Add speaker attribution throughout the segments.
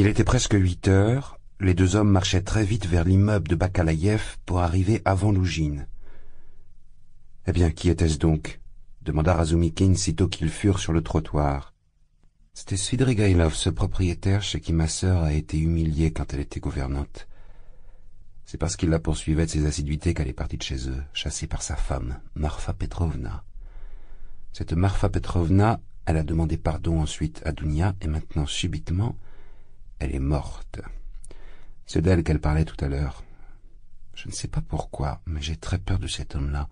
Speaker 1: Il était presque huit heures, les deux hommes marchaient très vite vers l'immeuble de Bakalaïev pour arriver avant Lougine. Eh bien, qui était-ce donc? demanda Razumikin sitôt qu'ils furent sur le trottoir. C'était Svidrigailov, ce propriétaire chez qui ma sœur a été humiliée quand elle était gouvernante. C'est parce qu'il la poursuivait de ses assiduités qu'elle est partie de chez eux, chassée par sa femme, Marfa Petrovna. Cette Marfa Petrovna, elle a demandé pardon ensuite à Dounia, et maintenant, subitement, elle est morte. C'est d'elle qu'elle parlait tout à l'heure. Je ne sais pas pourquoi, mais j'ai très peur de cet homme-là.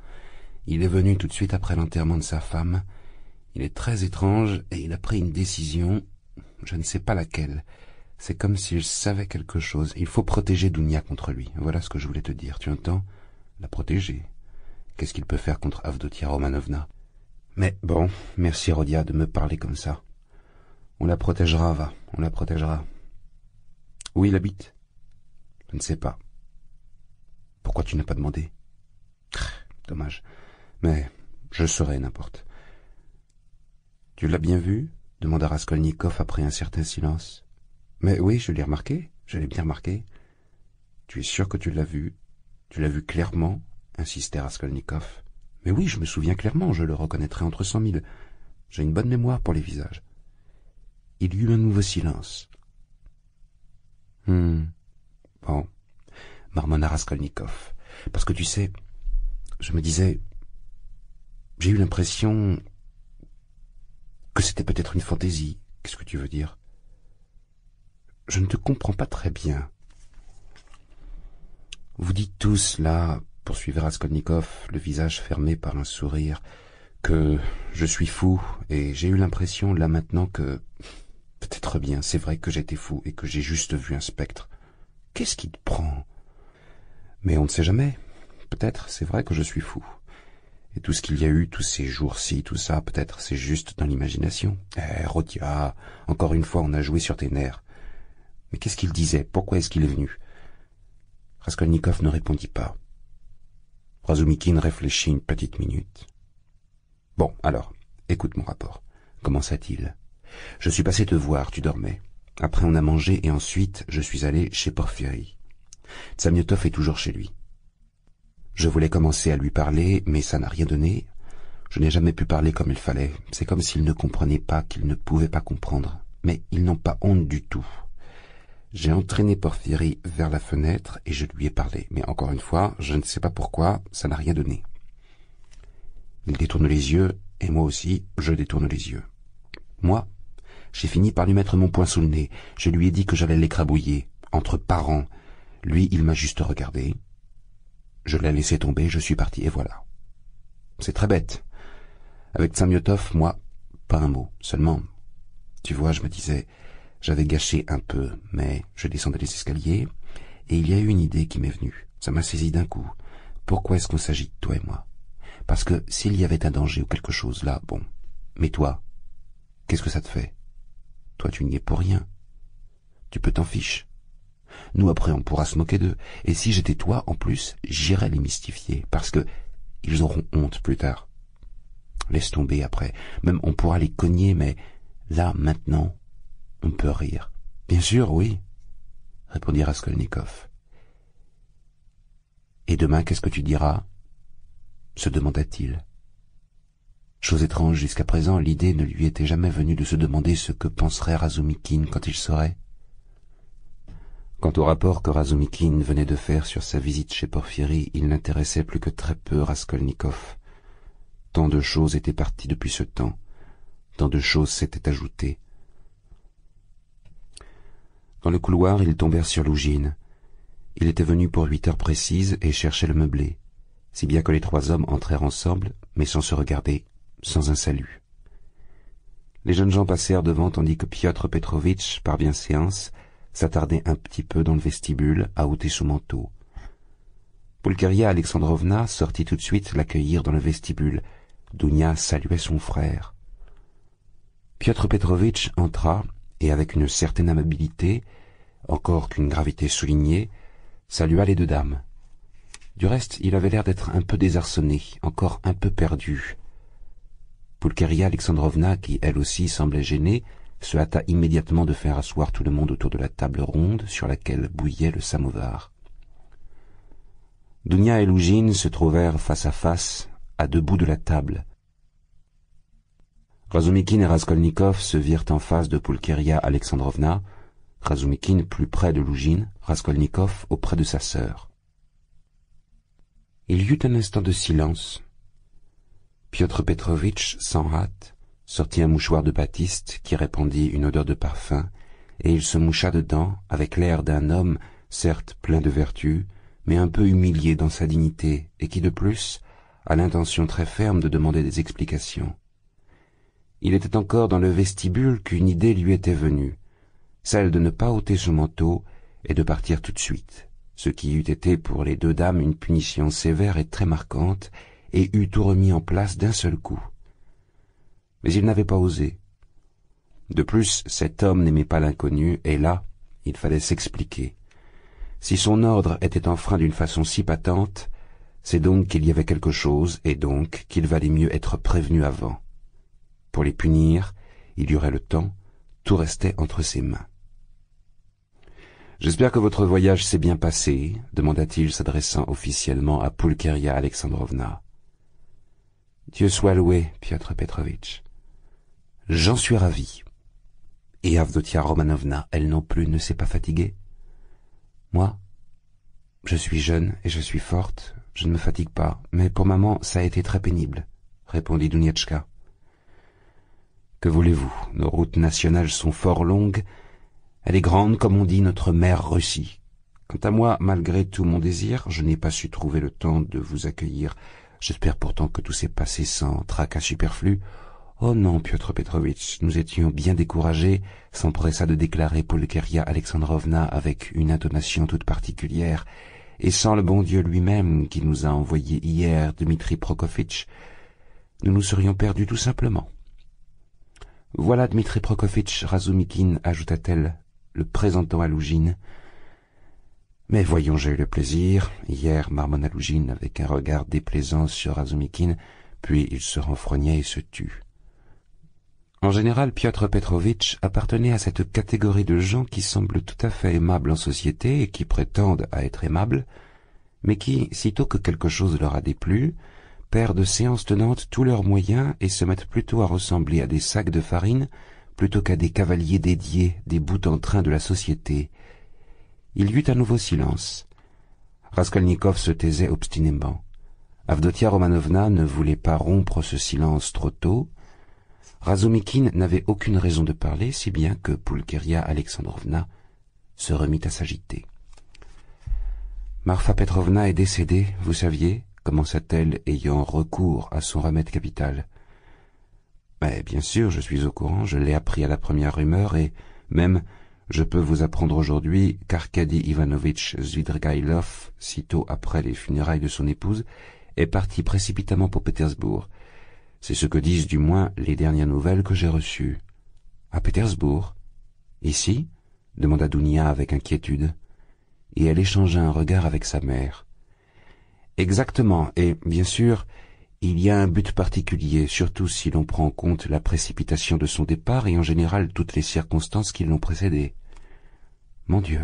Speaker 1: Il est venu tout de suite après l'enterrement de sa femme. Il est très étrange et il a pris une décision, je ne sais pas laquelle. C'est comme s'il savait quelque chose. Il faut protéger Dounia contre lui. Voilà ce que je voulais te dire. Tu entends? La protéger. Qu'est-ce qu'il peut faire contre Avdotia Romanovna? Mais bon, merci Rodia de me parler comme ça. On la protégera, va. On la protégera. Où il habite? Je ne sais pas. Pourquoi tu n'as pas demandé? Dommage. Mais je saurai n'importe. Tu l'as bien vu? demanda Raskolnikov après un certain silence. Mais oui, je l'ai remarqué, je l'ai bien remarqué. Tu es sûr que tu l'as vu? Tu l'as vu clairement? insistait Raskolnikov. Mais oui, je me souviens clairement, je le reconnaîtrai entre cent mille. J'ai une bonne mémoire pour les visages. Il y eut un nouveau silence. Hum. Bon, marmonna Raskolnikov. Parce que tu sais, je me disais, j'ai eu l'impression que c'était peut-être une fantaisie. Qu'est-ce que tu veux dire? Je ne te comprends pas très bien. Vous dites tous, là, poursuivit Raskolnikov, le visage fermé par un sourire, que je suis fou, et j'ai eu l'impression, là maintenant, que... Peut-être bien, c'est vrai que j'étais fou et que j'ai juste vu un spectre. Qu'est-ce qui te prend? Mais on ne sait jamais. Peut-être, c'est vrai que je suis fou. Et tout ce qu'il y a eu tous ces jours-ci, tout ça, peut-être c'est juste dans l'imagination. Eh, Rodia, encore une fois on a joué sur tes nerfs. Mais qu'est-ce qu'il disait? Pourquoi est-ce qu'il est venu? Raskolnikov ne répondit pas. Razumikin réfléchit une petite minute. Bon, alors, écoute mon rapport. Commença-t-il. Je suis passé te voir, tu dormais. Après on a mangé et ensuite je suis allé chez Porphyry. Tsamiotov est toujours chez lui. Je voulais commencer à lui parler, mais ça n'a rien donné. Je n'ai jamais pu parler comme il fallait. C'est comme s'il ne comprenait pas, qu'il ne pouvait pas comprendre. Mais ils n'ont pas honte du tout. J'ai entraîné Porphyry vers la fenêtre et je lui ai parlé. Mais encore une fois, je ne sais pas pourquoi, ça n'a rien donné. Il détourne les yeux, et moi aussi, je détourne les yeux. Moi, j'ai fini par lui mettre mon poing sous le nez. Je lui ai dit que j'allais l'écrabouiller, entre parents. Lui, il m'a juste regardé. Je l'ai laissé tomber, je suis parti, et voilà. C'est très bête. Avec Tsamiotov, moi, pas un mot, seulement. Tu vois, je me disais, j'avais gâché un peu, mais je descendais les escaliers, et il y a eu une idée qui m'est venue. Ça m'a saisi d'un coup. Pourquoi est-ce qu'on s'agit, toi et moi? Parce que s'il y avait un danger ou quelque chose là, bon. Mais toi, qu'est-ce que ça te fait? Toi, tu n'y es pour rien. Tu peux t'en ficher. Nous, après, on pourra se moquer d'eux. Et si j'étais toi, en plus, j'irais les mystifier, parce que ils auront honte plus tard. Laisse tomber après. Même on pourra les cogner, mais là, maintenant, on peut rire. Bien sûr, oui, répondit Raskolnikov. Et demain, qu'est-ce que tu diras? se demanda-t-il. Chose étrange, jusqu'à présent, l'idée ne lui était jamais venue de se demander ce que penserait Razumikin quand il saurait. Quant au rapport que Razumikin venait de faire sur sa visite chez Porphyry, il n'intéressait plus que très peu Raskolnikov. Tant de choses étaient parties depuis ce temps, tant de choses s'étaient ajoutées. Dans le couloir, ils tombèrent sur Lougine. Il était venu pour huit heures précises et cherchait le meublé, si bien que les trois hommes entrèrent ensemble, mais sans se regarder, sans un salut. Les jeunes gens passèrent devant tandis que Piotr Petrovitch, par bienséance, s'attardait un petit peu dans le vestibule à ôter son manteau. Pulcheria Alexandrovna sortit tout de suite l'accueillir dans le vestibule. Dounia saluait son frère. Piotr Petrovitch entra et avec une certaine amabilité, encore qu'une gravité soulignée, salua les deux dames. Du reste, il avait l'air d'être un peu désarçonné, encore un peu perdu. Pulcheria Alexandrovna, qui elle aussi semblait gênée, se hâta immédiatement de faire asseoir tout le monde autour de la table ronde sur laquelle bouillait le samovar. Dounia et Lougine se trouvèrent face à face, à deux bouts de la table. Razumikin et Raskolnikov se virent en face de Pulkeria Alexandrovna, Razumikin plus près de Lougine, Raskolnikov auprès de sa sœur. Il y eut un instant de silence. Piotr Petrovitch, sans hâte, sortit un mouchoir de batiste qui répandit une odeur de parfum, et il se moucha dedans avec l'air d'un homme, certes plein de vertu, mais un peu humilié dans sa dignité, et qui de plus a l'intention très ferme de demander des explications. Il était encore dans le vestibule qu'une idée lui était venue, celle de ne pas ôter son manteau et de partir tout de suite, ce qui eût été pour les deux dames une punition sévère et très marquante, et eût tout remis en place d'un seul coup. Mais il n'avait pas osé. De plus, cet homme n'aimait pas l'inconnu, et là, il fallait s'expliquer. Si son ordre était enfreint d'une façon si patente, c'est donc qu'il y avait quelque chose, et donc qu'il valait mieux être prévenu avant. Pour les punir, il y aurait le temps, tout restait entre ses mains. J'espère que votre voyage s'est bien passé, demanda-t-il s'adressant officiellement à Pulcheria Alexandrovna. Dieu soit loué, Piotr Petrovitch. J'en suis ravi. Et Avdotia Romanovna, elle non plus, ne s'est pas fatiguée Moi, je suis jeune et je suis forte, je ne me fatigue pas, mais pour maman, ça a été très pénible, répondit Dunietchka. Que voulez-vous? Nos routes nationales sont fort longues. Elle est grande, comme on dit, notre mère Russie. Quant à moi, malgré tout mon désir, je n'ai pas su trouver le temps de vous accueillir. J'espère pourtant que tout s'est passé sans tracas superflus. Oh non, Piotr Petrovitch, nous étions bien découragés, s'empressa de déclarer Polkeria Alexandrovna avec une intonation toute particulière, et sans le bon Dieu lui-même qui nous a envoyé hier Dmitri Prokofitch, nous nous serions perdus tout simplement. Voilà Dmitri Prokofitch Razumikin, ajouta-t-elle, le présentant à Lougine. Mais voyons, j'ai eu le plaisir. Hier, marmonna Lougine avec un regard déplaisant sur Razumikin, puis il se renfrognait et se tut. En général, Piotr Petrovitch appartenait à cette catégorie de gens qui semblent tout à fait aimables en société et qui prétendent à être aimables, mais qui, sitôt que quelque chose leur a déplu, perdent séance tenante tous leurs moyens et se mettent plutôt à ressembler à des sacs de farine plutôt qu'à des cavaliers dédiés des bouts en train de la société. Il y eut un nouveau silence. Raskolnikov se taisait obstinément. Avdotia Romanovna ne voulait pas rompre ce silence trop tôt. Razumikin n'avait aucune raison de parler, si bien que Pulcheria Alexandrovna se remit à s'agiter. Marfa Petrovna est décédée, vous saviez commença-t-elle, ayant recours à son remède capital. Bien sûr, je suis au courant, je l'ai appris à la première rumeur, et même je peux vous apprendre aujourd'hui qu'Arkady Ivanovitch Zvidrigailov, sitôt après les funérailles de son épouse, est parti précipitamment pour Pétersbourg. C'est ce que disent du moins les dernières nouvelles que j'ai reçues. À Pétersbourg? Ici? demanda Dounia avec inquiétude, et elle échangea un regard avec sa mère. Exactement, et bien sûr, il y a un but particulier, surtout si l'on prend en compte la précipitation de son départ et en général toutes les circonstances qui l'ont précédé. Mon Dieu.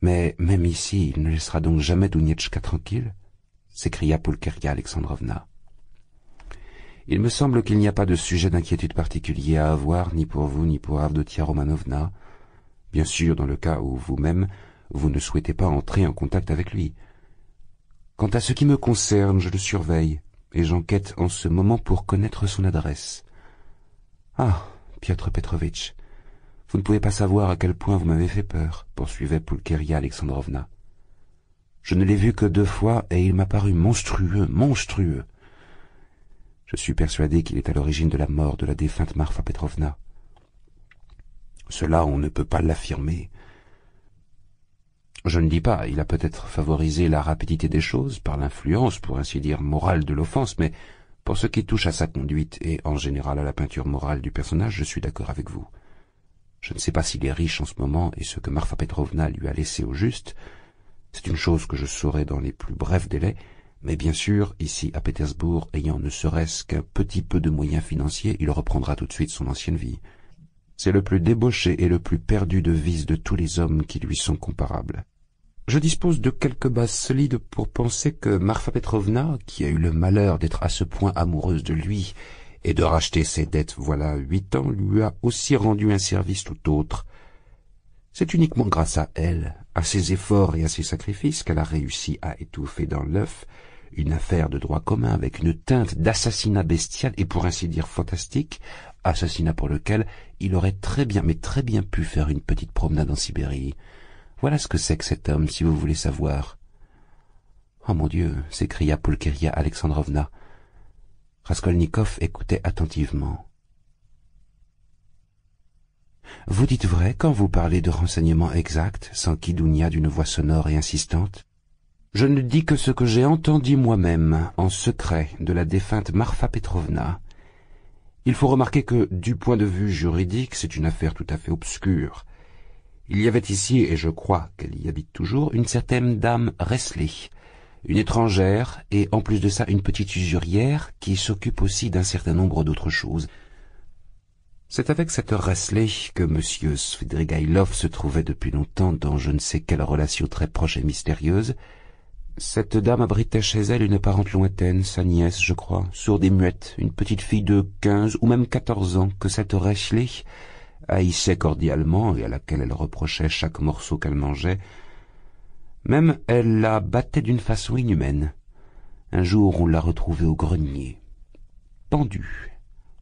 Speaker 1: Mais même ici, il ne laissera donc jamais Dounietchka tranquille? s'écria Pulkeria Alexandrovna. Il me semble qu'il n'y a pas de sujet d'inquiétude particulier à avoir, ni pour vous, ni pour Avdotia Romanovna. Bien sûr, dans le cas où vous-même, vous ne souhaitez pas entrer en contact avec lui. Quant à ce qui me concerne, je le surveille, et j'enquête en ce moment pour connaître son adresse. Ah, Piotr Petrovitch, vous ne pouvez pas savoir à quel point vous m'avez fait peur, poursuivait Pulcheria Alexandrovna. Je ne l'ai vu que deux fois, et il m'a paru monstrueux, monstrueux. Je suis persuadé qu'il est à l'origine de la mort de la défunte Marfa Petrovna. Cela, on ne peut pas l'affirmer, je ne dis pas, il a peut-être favorisé la rapidité des choses par l'influence, pour ainsi dire, morale de l'offense, mais pour ce qui touche à sa conduite et en général à la peinture morale du personnage, je suis d'accord avec vous. Je ne sais pas s'il est riche en ce moment et ce que Marfa Petrovna lui a laissé au juste. C'est une chose que je saurai dans les plus brefs délais, mais bien sûr, ici à Pétersbourg, ayant ne serait-ce qu'un petit peu de moyens financiers, il reprendra tout de suite son ancienne vie. C'est le plus débauché et le plus perdu de vices de tous les hommes qui lui sont comparables. Je dispose de quelques bases solides pour penser que Marfa Petrovna, qui a eu le malheur d'être à ce point amoureuse de lui et de racheter ses dettes voilà huit ans, lui a aussi rendu un service tout autre. C'est uniquement grâce à elle, à ses efforts et à ses sacrifices qu'elle a réussi à étouffer dans l'œuf une affaire de droit commun avec une teinte d'assassinat bestial et pour ainsi dire fantastique, assassinat pour lequel il aurait très bien, mais très bien pu faire une petite promenade en Sibérie. Voilà ce que c'est que cet homme, si vous voulez savoir. Oh mon Dieu, s'écria Pulcheria Alexandrovna. Raskolnikov écoutait attentivement. Vous dites vrai quand vous parlez de renseignements exacts, sans Dounia d'une voix sonore et insistante Je ne dis que ce que j'ai entendu moi-même, en secret, de la défunte Marfa Petrovna. Il faut remarquer que, du point de vue juridique, c'est une affaire tout à fait obscure. Il y avait ici, et je crois qu'elle y habite toujours, une certaine dame Resley, une étrangère, et en plus de ça une petite usurière qui s'occupe aussi d'un certain nombre d'autres choses. C'est avec cette Resley que M. Svidrigailov se trouvait depuis longtemps dans je ne sais quelle relation très proche et mystérieuse. Cette dame abritait chez elle une parente lointaine, sa nièce, je crois, sourde et muette, une petite fille de quinze ou même quatorze ans, que cette Resley haïssait cordialement et à laquelle elle reprochait chaque morceau qu'elle mangeait. Même elle la battait d'une façon inhumaine. Un jour on l'a retrouvée au grenier, pendue.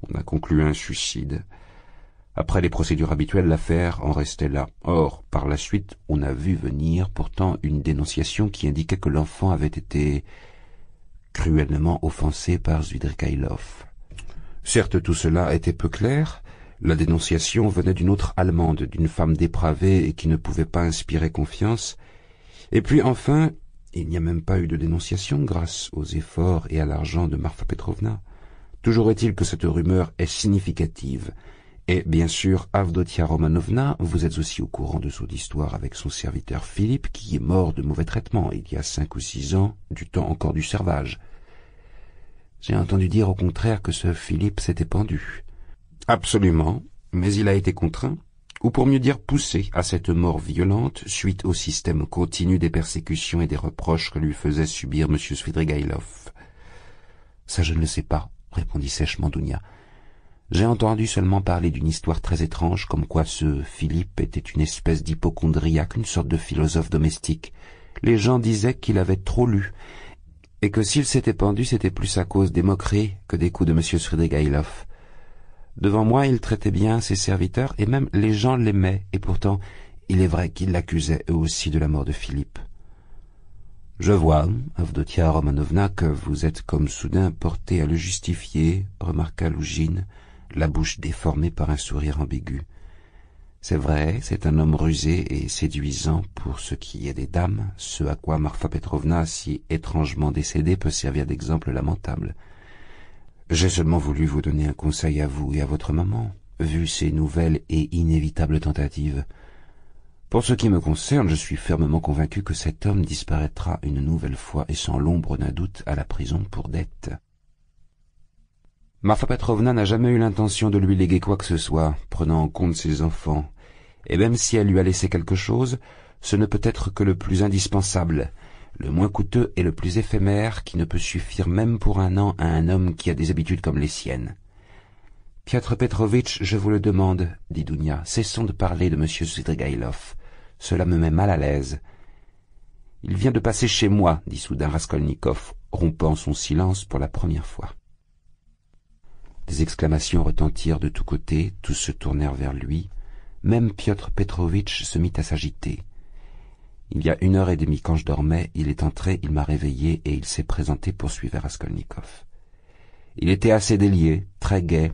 Speaker 1: On a conclu un suicide. Après les procédures habituelles, l'affaire en restait là. Or, par la suite, on a vu venir pourtant une dénonciation qui indiquait que l'enfant avait été cruellement offensé par Zvidrikailov. Certes, tout cela était peu clair. La dénonciation venait d'une autre Allemande, d'une femme dépravée et qui ne pouvait pas inspirer confiance. Et puis enfin, il n'y a même pas eu de dénonciation grâce aux efforts et à l'argent de Marfa Petrovna. Toujours est-il que cette rumeur est significative. Et bien sûr, Avdotia Romanovna, vous êtes aussi au courant de son histoire avec son serviteur Philippe, qui est mort de mauvais traitement il y a cinq ou six ans, du temps encore du servage. J'ai entendu dire au contraire que ce Philippe s'était pendu. Absolument, mais il a été contraint, ou pour mieux dire poussé, à cette mort violente suite au système continu des persécutions et des reproches que lui faisait subir M. Svidrigailov. Ça je ne le sais pas, répondit sèchement Dounia. J'ai entendu seulement parler d'une histoire très étrange, comme quoi ce Philippe était une espèce d'hypochondriaque, une sorte de philosophe domestique. Les gens disaient qu'il avait trop lu, et que s'il s'était pendu, c'était plus à cause des moqueries que des coups de M. Svidrigailov. Devant moi, il traitait bien ses serviteurs, et même les gens l'aimaient, et pourtant, il est vrai qu'ils l'accusaient eux aussi de la mort de Philippe. Je vois, Avdotia Romanovna, que vous êtes comme soudain porté à le justifier, remarqua Lougine, la bouche déformée par un sourire ambigu. C'est vrai, c'est un homme rusé et séduisant pour ce qui est des dames, ce à quoi Marfa Petrovna, si étrangement décédée, peut servir d'exemple lamentable. J'ai seulement voulu vous donner un conseil à vous et à votre maman, vu ces nouvelles et inévitables tentatives. Pour ce qui me concerne, je suis fermement convaincu que cet homme disparaîtra une nouvelle fois et sans l'ombre d'un doute à la prison pour dette. Marfa Petrovna n'a jamais eu l'intention de lui léguer quoi que ce soit, prenant en compte ses enfants, et même si elle lui a laissé quelque chose, ce ne peut être que le plus indispensable, le moins coûteux et le plus éphémère qui ne peut suffire même pour un an à un homme qui a des habitudes comme les siennes. Piotr Petrovitch, je vous le demande, dit Dounia, cessons de parler de M. Svidrigailov. Cela me met mal à l'aise. Il vient de passer chez moi, dit soudain Raskolnikov, rompant son silence pour la première fois. Des exclamations retentirent de tous côtés, tous se tournèrent vers lui. Même Piotr Petrovitch se mit à s'agiter. Il y a une heure et demie quand je dormais, il est entré, il m'a réveillé et il s'est présenté poursuivait Raskolnikov. Il était assez délié, très gai,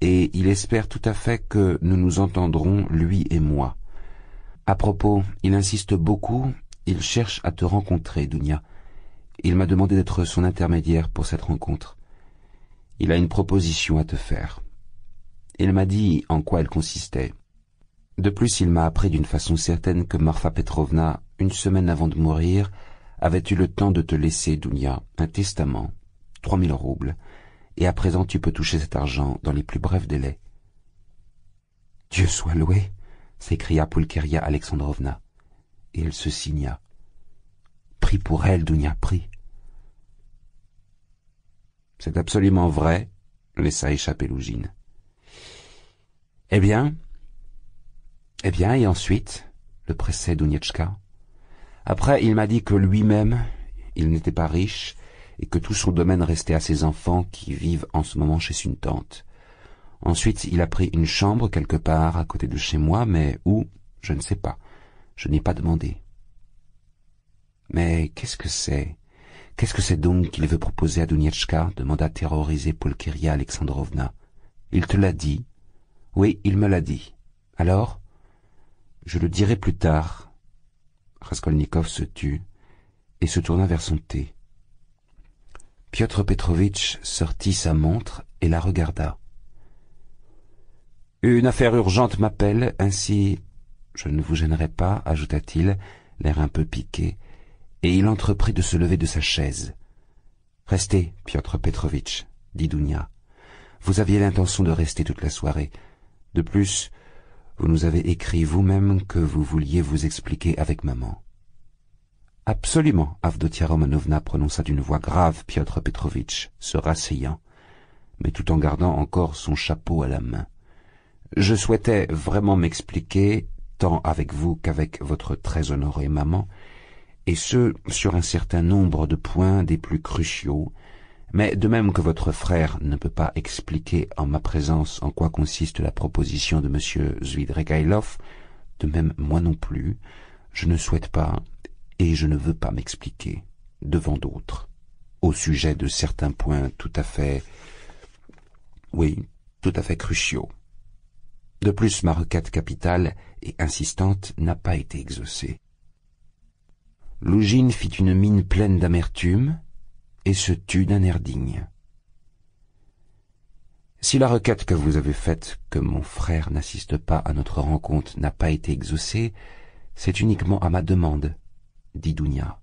Speaker 1: et il espère tout à fait que nous nous entendrons, lui et moi. À propos, il insiste beaucoup, il cherche à te rencontrer, Dounia. Il m'a demandé d'être son intermédiaire pour cette rencontre. Il a une proposition à te faire. Il m'a dit en quoi elle consistait. De plus, il m'a appris d'une façon certaine que Marfa Petrovna, une semaine avant de mourir, avait eu le temps de te laisser, Dounia, un testament, trois mille roubles, et à présent tu peux toucher cet argent dans les plus brefs délais. Dieu soit loué s'écria Pulcheria Alexandrovna, et elle se signa. Prie pour elle, Dounia, prie. C'est absolument vrai, laissa échapper Lougine. Eh bien, eh bien, et ensuite, le pressait Dounietchka. Après, il m'a dit que lui-même, il n'était pas riche, et que tout son domaine restait à ses enfants qui vivent en ce moment chez une tante. Ensuite, il a pris une chambre quelque part à côté de chez moi, mais où, je ne sais pas. Je n'ai pas demandé. Mais qu'est-ce que c'est? Qu'est-ce que c'est donc qu'il veut proposer à Dounietchka demanda terrorisée Polkeria Alexandrovna. Il te l'a dit Oui, il me l'a dit. Alors? Je le dirai plus tard. Raskolnikov se tut et se tourna vers son thé. Piotr Petrovitch sortit sa montre et la regarda. Une affaire urgente m'appelle, ainsi je ne vous gênerai pas, ajouta-t-il, l'air un peu piqué, et il entreprit de se lever de sa chaise. Restez, Piotr Petrovitch, dit Dounia. Vous aviez l'intention de rester toute la soirée. De plus, vous nous avez écrit vous-même que vous vouliez vous expliquer avec maman. Absolument, Avdotia Romanovna prononça d'une voix grave Piotr Petrovitch, se rasseyant, mais tout en gardant encore son chapeau à la main. Je souhaitais vraiment m'expliquer, tant avec vous qu'avec votre très honorée maman, et ce, sur un certain nombre de points des plus cruciaux, mais de même que votre frère ne peut pas expliquer en ma présence en quoi consiste la proposition de M. Zvidregailov, de même moi non plus, je ne souhaite pas, et je ne veux pas m'expliquer, devant d'autres, au sujet de certains points tout à fait, oui, tout à fait cruciaux. De plus, ma requête capitale et insistante n'a pas été exaucée. Lougine fit une mine pleine d'amertume et se tut d'un air digne. Si la requête que vous avez faite que mon frère n'assiste pas à notre rencontre n'a pas été exaucée, c'est uniquement à ma demande, dit Dounia.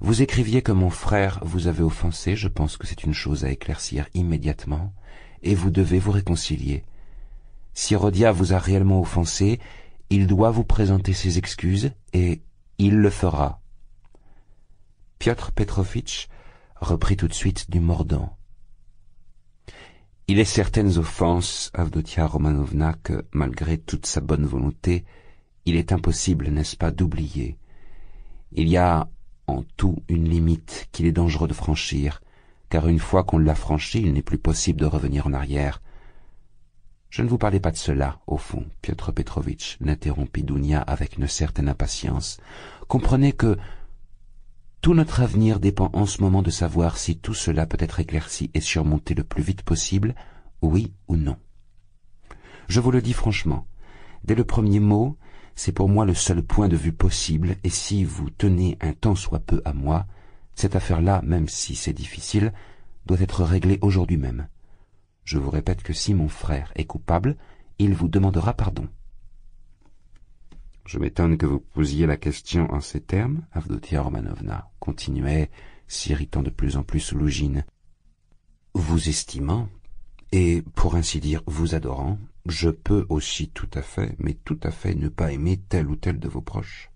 Speaker 1: Vous écriviez que mon frère vous avait offensé, je pense que c'est une chose à éclaircir immédiatement, et vous devez vous réconcilier. Si Rodia vous a réellement offensé, il doit vous présenter ses excuses, et il le fera. Piotr Petrovitch reprit tout de suite du mordant. Il est certaines offenses, Avdotia Romanovna, que, malgré toute sa bonne volonté, il est impossible, n'est-ce pas, d'oublier. Il y a en tout une limite qu'il est dangereux de franchir, car une fois qu'on l'a franchie, il n'est plus possible de revenir en arrière. Je ne vous parlais pas de cela, au fond, Piotr Petrovitch, l'interrompit Dounia avec une certaine impatience. Comprenez que tout notre avenir dépend en ce moment de savoir si tout cela peut être éclairci et surmonté le plus vite possible, oui ou non. Je vous le dis franchement, dès le premier mot, c'est pour moi le seul point de vue possible, et si vous tenez un tant soit peu à moi, cette affaire-là, même si c'est difficile, doit être réglée aujourd'hui même. Je vous répète que si mon frère est coupable, il vous demandera pardon. Je m'étonne que vous posiez la question en ces termes, Avdotia Romanovna continuait, s'irritant de plus en plus Lougine. Vous estimant, et pour ainsi dire vous adorant, je peux aussi tout à fait, mais tout à fait ne pas aimer tel ou tel de vos proches.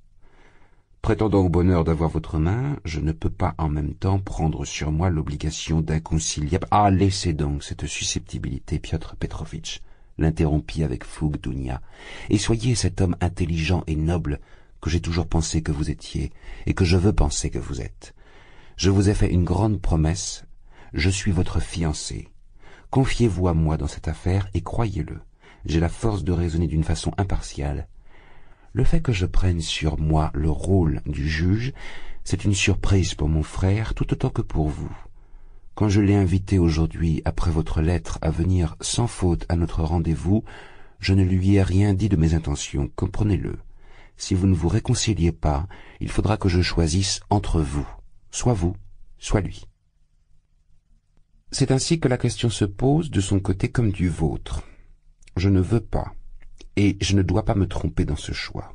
Speaker 1: Prétendant au bonheur d'avoir votre main, je ne peux pas en même temps prendre sur moi l'obligation d'inconciliable. Ah, laissez donc cette susceptibilité, Piotr Petrovitch, l'interrompit avec fougue Dounia, et soyez cet homme intelligent et noble que j'ai toujours pensé que vous étiez, et que je veux penser que vous êtes. Je vous ai fait une grande promesse, je suis votre fiancé. Confiez-vous à moi dans cette affaire, et croyez-le, j'ai la force de raisonner d'une façon impartiale, le fait que je prenne sur moi le rôle du juge, c'est une surprise pour mon frère tout autant que pour vous. Quand je l'ai invité aujourd'hui, après votre lettre, à venir sans faute à notre rendez-vous, je ne lui ai rien dit de mes intentions, comprenez-le. Si vous ne vous réconciliez pas, il faudra que je choisisse entre vous, soit vous, soit lui. C'est ainsi que la question se pose de son côté comme du vôtre. Je ne veux pas, et je ne dois pas me tromper dans ce choix.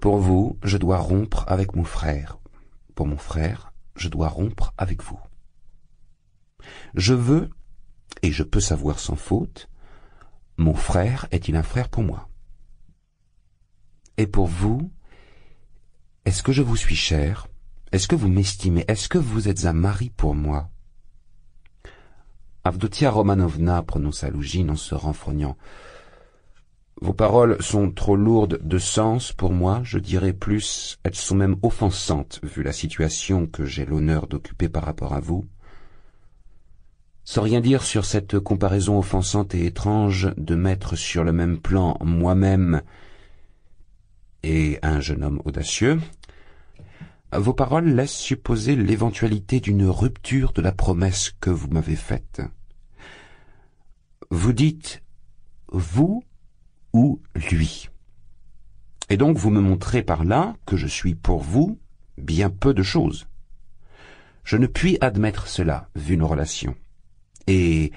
Speaker 1: Pour vous, je dois rompre avec mon frère. Pour mon frère, je dois rompre avec vous. Je veux, et je peux savoir sans faute, Mon frère est-il un frère pour moi? Et pour vous, est-ce que je vous suis cher? Est-ce que vous m'estimez? Est-ce que vous êtes un mari pour moi? Avdotia Romanovna prononça Lougine en se renfrognant. Vos paroles sont trop lourdes de sens pour moi, je dirais plus, elles sont même offensantes, vu la situation que j'ai l'honneur d'occuper par rapport à vous. Sans rien dire sur cette comparaison offensante et étrange de mettre sur le même plan moi-même et un jeune homme audacieux, vos paroles laissent supposer l'éventualité d'une rupture de la promesse que vous m'avez faite. Vous dites vous ou lui. Et donc vous me montrez par là que je suis pour vous bien peu de choses. Je ne puis admettre cela, vu nos relations, et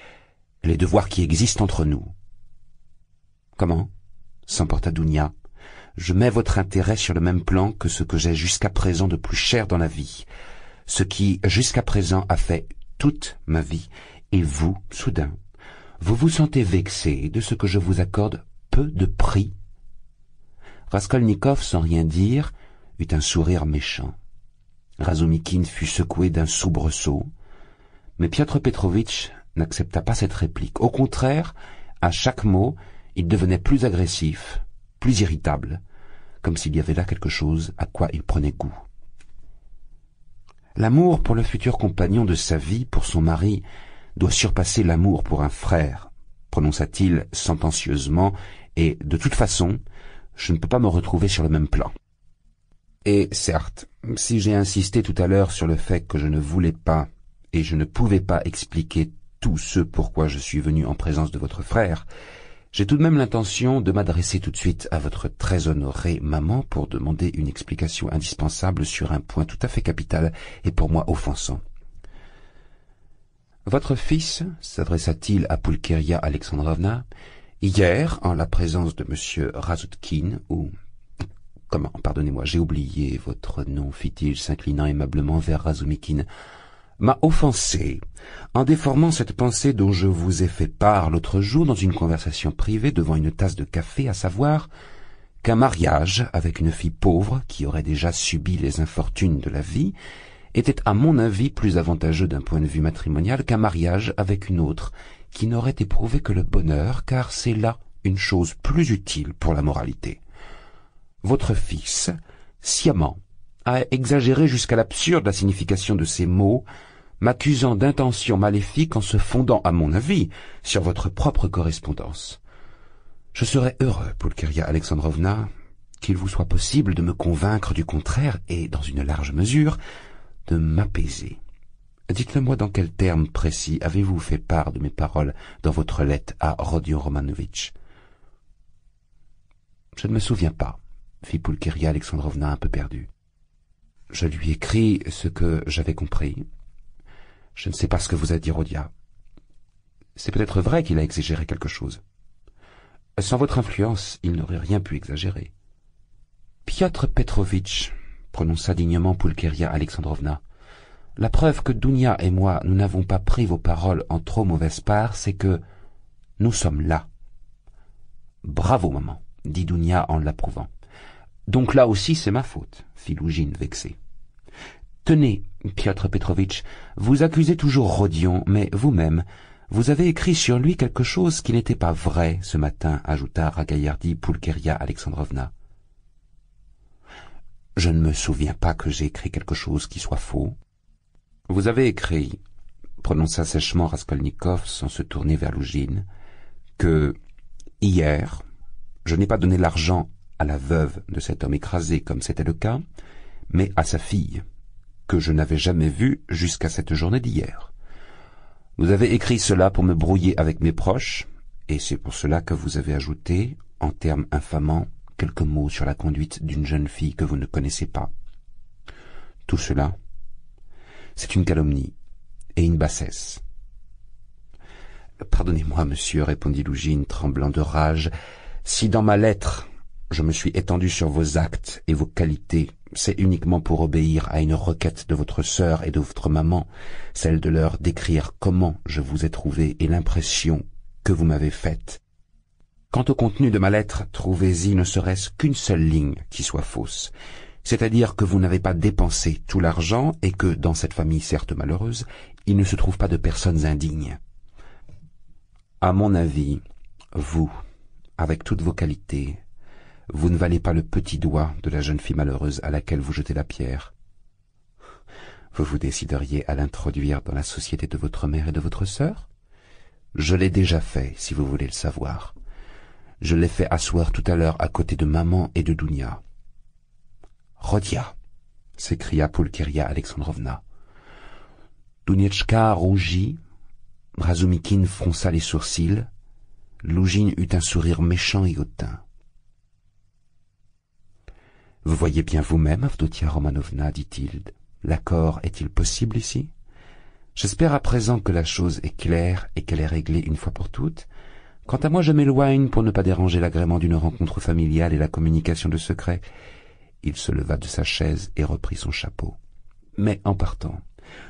Speaker 1: les devoirs qui existent entre nous. Comment? S'emporta Dounia. Je mets votre intérêt sur le même plan que ce que j'ai jusqu'à présent de plus cher dans la vie, ce qui jusqu'à présent a fait toute ma vie, et vous, soudain, vous vous sentez vexé de ce que je vous accorde peu de prix. Raskolnikov, sans rien dire, eut un sourire méchant. Razumikin fut secoué d'un soubresaut, mais Piotr Petrovitch n'accepta pas cette réplique. Au contraire, à chaque mot, il devenait plus agressif, plus irritable, comme s'il y avait là quelque chose à quoi il prenait goût. L'amour pour le futur compagnon de sa vie, pour son mari, doit surpasser l'amour pour un frère, prononça-t-il sentencieusement, et de toute façon, je ne peux pas me retrouver sur le même plan. Et certes, si j'ai insisté tout à l'heure sur le fait que je ne voulais pas et je ne pouvais pas expliquer tout ce pourquoi je suis venu en présence de votre frère, j'ai tout de même l'intention de m'adresser tout de suite à votre très honorée maman pour demander une explication indispensable sur un point tout à fait capital et pour moi offensant. Votre fils, s'adressa-t-il à Pulcheria Alexandrovna, hier, en la présence de monsieur Razutkin, ou... Comment, pardonnez-moi, j'ai oublié votre nom, fit-il, s'inclinant aimablement vers Razumikin m'a offensé en déformant cette pensée dont je vous ai fait part l'autre jour dans une conversation privée devant une tasse de café, à savoir qu'un mariage avec une fille pauvre qui aurait déjà subi les infortunes de la vie était à mon avis plus avantageux d'un point de vue matrimonial qu'un mariage avec une autre qui n'aurait éprouvé que le bonheur, car c'est là une chose plus utile pour la moralité. Votre fils, sciemment, a exagéré jusqu'à l'absurde la signification de ces mots, m'accusant d'intention maléfique en se fondant, à mon avis, sur votre propre correspondance. Je serais heureux, Pulcheria Alexandrovna, qu'il vous soit possible de me convaincre du contraire et, dans une large mesure, de m'apaiser. Dites-le-moi dans quels termes précis avez-vous fait part de mes paroles dans votre lettre à Rodion Romanovitch? Je ne me souviens pas, fit Pulcheria Alexandrovna un peu perdue. Je lui écris ce que j'avais compris. Je ne sais pas ce que vous a dit Rodia. C'est peut-être vrai qu'il a exagéré quelque chose. Sans votre influence, il n'aurait rien pu exagérer. Piotr Petrovitch, prononça dignement Pulcheria Alexandrovna, la preuve que Dounia et moi, nous n'avons pas pris vos paroles en trop mauvaise part, c'est que nous sommes là. Bravo, maman, dit Dounia en l'approuvant. Donc là aussi, c'est ma faute, fit Lougine vexée. Tenez, Piotr Petrovitch, vous accusez toujours Rodion, mais vous-même, vous avez écrit sur lui quelque chose qui n'était pas vrai ce matin, ajouta Ragaillardi Pulcheria Alexandrovna. Je ne me souviens pas que j'ai écrit quelque chose qui soit faux. Vous avez écrit, prononça sèchement Raskolnikov sans se tourner vers Lougine, que hier, je n'ai pas donné l'argent à la veuve de cet homme écrasé comme c'était le cas, mais à sa fille, que je n'avais jamais vue jusqu'à cette journée d'hier. Vous avez écrit cela pour me brouiller avec mes proches, et c'est pour cela que vous avez ajouté, en termes infamants, quelques mots sur la conduite d'une jeune fille que vous ne connaissez pas. Tout cela, c'est une calomnie et une bassesse. Pardonnez-moi, monsieur, répondit Lougine, tremblant de rage, si dans ma lettre je me suis étendu sur vos actes et vos qualités, c'est uniquement pour obéir à une requête de votre sœur et de votre maman, celle de leur décrire comment je vous ai trouvé et l'impression que vous m'avez faite. Quant au contenu de ma lettre, trouvez-y ne serait-ce qu'une seule ligne qui soit fausse. C'est-à-dire que vous n'avez pas dépensé tout l'argent et que, dans cette famille certes malheureuse, il ne se trouve pas de personnes indignes. À mon avis, vous, avec toutes vos qualités, vous ne valez pas le petit doigt de la jeune fille malheureuse à laquelle vous jetez la pierre. Vous vous décideriez à l'introduire dans la société de votre mère et de votre sœur? Je l'ai déjà fait, si vous voulez le savoir. Je l'ai fait asseoir tout à l'heure à côté de maman et de Dounia. Rodia s'écria Pulcheria Alexandrovna. Duniechka rougit, Razumikin fronça les sourcils, Lougine eut un sourire méchant et hautain. Vous voyez bien vous-même, Avdotia Romanovna, dit-il. L'accord est-il possible ici? J'espère à présent que la chose est claire et qu'elle est réglée une fois pour toutes. Quant à moi, je m'éloigne pour ne pas déranger l'agrément d'une rencontre familiale et la communication de secrets. Il se leva de sa chaise et reprit son chapeau. Mais en partant,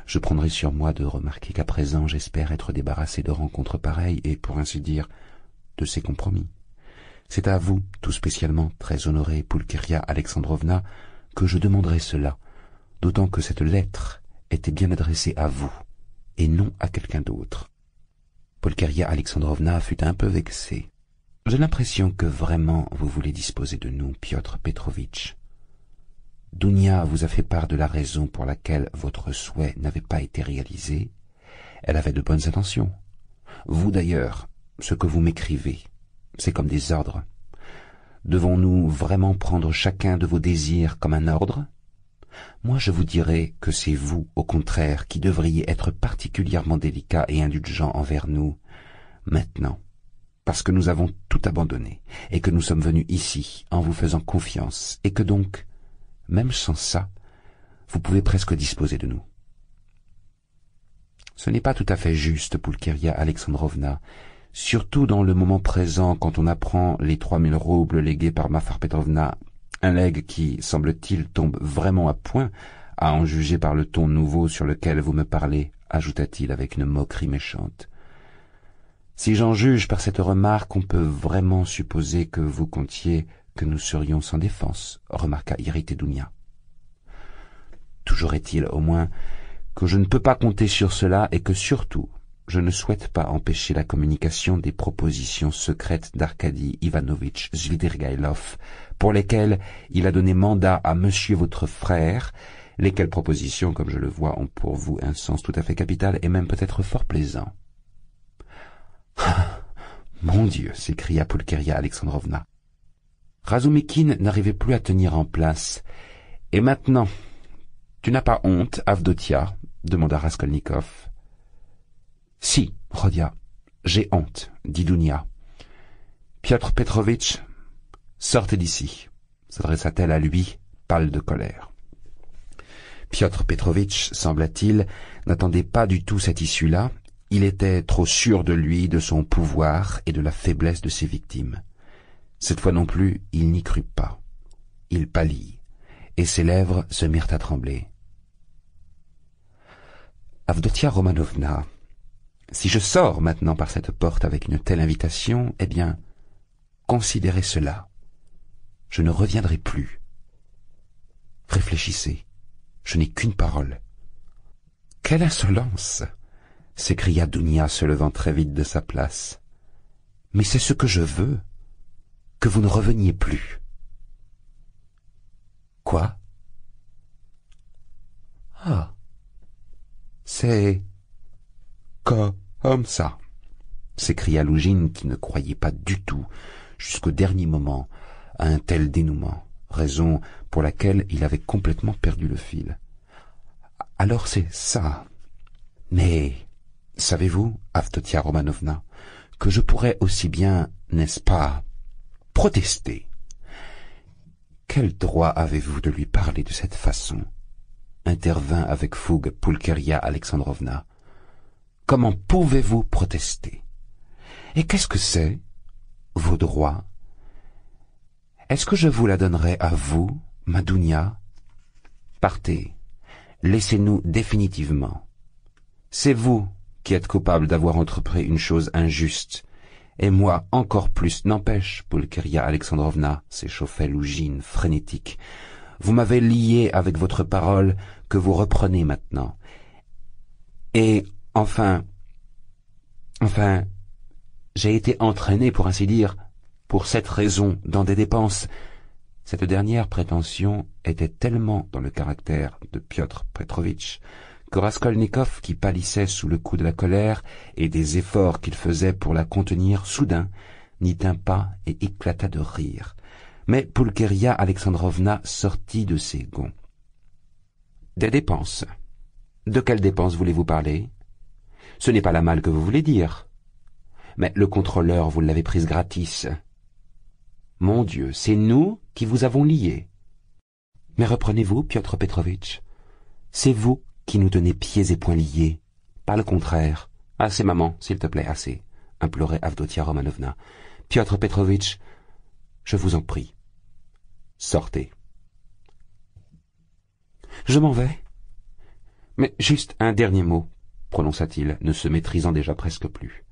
Speaker 1: je prendrai sur moi de remarquer qu'à présent j'espère être débarrassé de rencontres pareilles et, pour ainsi dire, de ces compromis. C'est à vous, tout spécialement, très honorée Pulcheria Alexandrovna, que je demanderai cela, d'autant que cette lettre était bien adressée à vous, et non à quelqu'un d'autre. Pulcheria Alexandrovna fut un peu vexée. J'ai l'impression que vraiment vous voulez disposer de nous, Piotr Petrovitch. Dounia vous a fait part de la raison pour laquelle votre souhait n'avait pas été réalisé. Elle avait de bonnes intentions. Vous d'ailleurs, ce que vous m'écrivez, c'est comme des ordres. Devons-nous vraiment prendre chacun de vos désirs comme un ordre? Moi je vous dirais que c'est vous, au contraire, qui devriez être particulièrement délicat et indulgent envers nous, maintenant, parce que nous avons tout abandonné, et que nous sommes venus ici en vous faisant confiance, et que donc, même sans ça, vous pouvez presque disposer de nous. Ce n'est pas tout à fait juste, Pulcheria Alexandrovna, surtout dans le moment présent quand on apprend les trois mille roubles légués par Mafar Petrovna, un legs qui, semble-t-il, tombe vraiment à point, à en juger par le ton nouveau sur lequel vous me parlez, ajouta-t-il avec une moquerie méchante. Si j'en juge par cette remarque, on peut vraiment supposer que vous comptiez que nous serions sans défense, remarqua irrité Dounia. Toujours est-il, au moins, que je ne peux pas compter sur cela et que surtout, je ne souhaite pas empêcher la communication des propositions secrètes d'Arkady Ivanovitch Zvidirgailov, pour lesquelles il a donné mandat à monsieur votre frère, lesquelles propositions, comme je le vois, ont pour vous un sens tout à fait capital et même peut-être fort plaisant. Ah, mon Dieu s'écria Pulcheria Alexandrovna. Razumikin n'arrivait plus à tenir en place. Et maintenant, tu n'as pas honte, Avdotia? demanda Raskolnikov. Si, Rodia, j'ai honte, dit Dounia. Piotr Petrovitch, sortez d'ici, s'adressa-t-elle à lui, pâle de colère. Piotr Petrovitch, sembla-t-il, n'attendait pas du tout cette issue-là, il était trop sûr de lui, de son pouvoir et de la faiblesse de ses victimes. Cette fois non plus, il n'y crut pas. Il pâlit, et ses lèvres se mirent à trembler. Avdotia Romanovna, si je sors maintenant par cette porte avec une telle invitation, eh bien, considérez cela. Je ne reviendrai plus. Réfléchissez. Je n'ai qu'une parole. Quelle insolence s'écria Dounia se levant très vite de sa place. Mais c'est ce que je veux, que vous ne reveniez plus. Quoi? Ah. C'est comme ça, s'écria Lougine qui ne croyait pas du tout, jusqu'au dernier moment, à un tel dénouement, raison pour laquelle il avait complètement perdu le fil. Alors c'est ça. Mais savez-vous, Avtotia Romanovna, que je pourrais aussi bien, n'est-ce pas, protester? Quel droit avez-vous de lui parler de cette façon? intervint avec fougue Pulcheria Alexandrovna. Comment pouvez-vous protester? Et qu'est-ce que c'est, vos droits? Est-ce que je vous la donnerai à vous, Madounia? Partez, laissez-nous définitivement. C'est vous qui êtes coupable d'avoir entrepris une chose injuste, Et moi encore plus. N'empêche, Pulcheria Alexandrovna, s'échauffait Lougine, frénétique. Vous m'avez lié avec votre parole que vous reprenez maintenant. Et enfin, enfin, j'ai été entraîné, pour ainsi dire, pour cette raison, dans des dépenses. Cette dernière prétention était tellement dans le caractère de Piotr Petrovitch que Raskolnikov, qui pâlissait sous le coup de la colère et des efforts qu'il faisait pour la contenir, soudain n'y tint pas et éclata de rire. Mais Pulcheria Alexandrovna sortit de ses gonds. Des dépenses. De quelles dépenses voulez-vous parler? Ce n'est pas la malle que vous voulez dire. Mais le contrôleur, vous l'avez prise gratis. Mon Dieu, c'est nous qui vous avons liés. Mais reprenez-vous, Piotr Petrovitch. C'est vous qui nous tenez pieds et poings liés, pas le contraire. Assez, maman, s'il te plaît, assez, implorait Avdotia Romanovna. Piotr Petrovitch, je vous en prie, sortez. Je m'en vais. Mais juste un dernier mot, prononça-t-il, ne se maîtrisant déjà presque plus.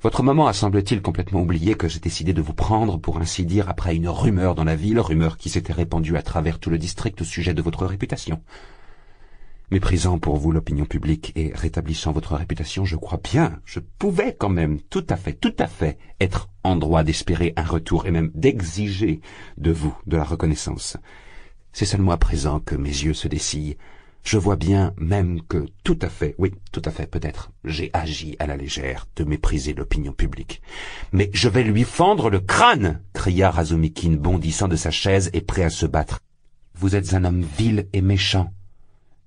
Speaker 1: Votre maman a semble-t-il complètement oublié que j'ai décidé de vous prendre, pour ainsi dire, après une rumeur dans la ville, rumeur qui s'était répandue à travers tout le district au sujet de votre réputation. Méprisant pour vous l'opinion publique et rétablissant votre réputation, je crois bien, je pouvais quand même, tout à fait, tout à fait, être en droit d'espérer un retour et même d'exiger de vous de la reconnaissance. C'est seulement à présent que mes yeux se dessillent. Je vois bien même que tout à fait, oui, tout à fait, peut-être, j'ai agi à la légère de mépriser l'opinion publique. Mais je vais lui fendre le crâne cria Razumikin, bondissant de sa chaise et prêt à se battre. Vous êtes un homme vil et méchant,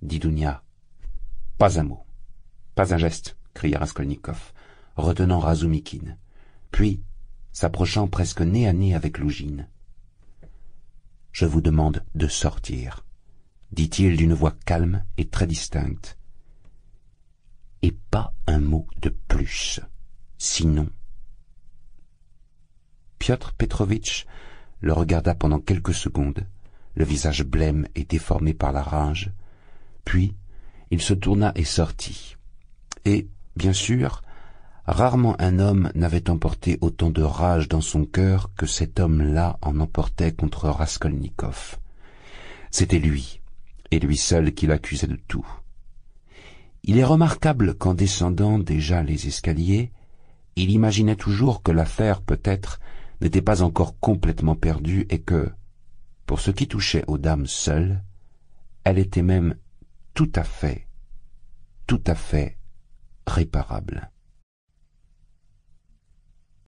Speaker 1: dit Dounia. Pas un mot, pas un geste, cria Raskolnikov, retenant Razumikin, puis s'approchant presque nez à nez avec Lougine. Je vous demande de sortir dit-il d'une voix calme et très distincte. Et pas un mot de plus. Sinon. Piotr Petrovitch le regarda pendant quelques secondes, le visage blême et déformé par la rage, puis il se tourna et sortit. Et, bien sûr, rarement un homme n'avait emporté autant de rage dans son cœur que cet homme-là en emportait contre Raskolnikov. C'était lui, et lui seul qui l'accusait de tout. Il est remarquable qu'en descendant déjà les escaliers, il imaginait toujours que l'affaire, peut-être, n'était pas encore complètement perdue et que, pour ce qui touchait aux dames seules, elle était même tout à fait, tout à fait réparable.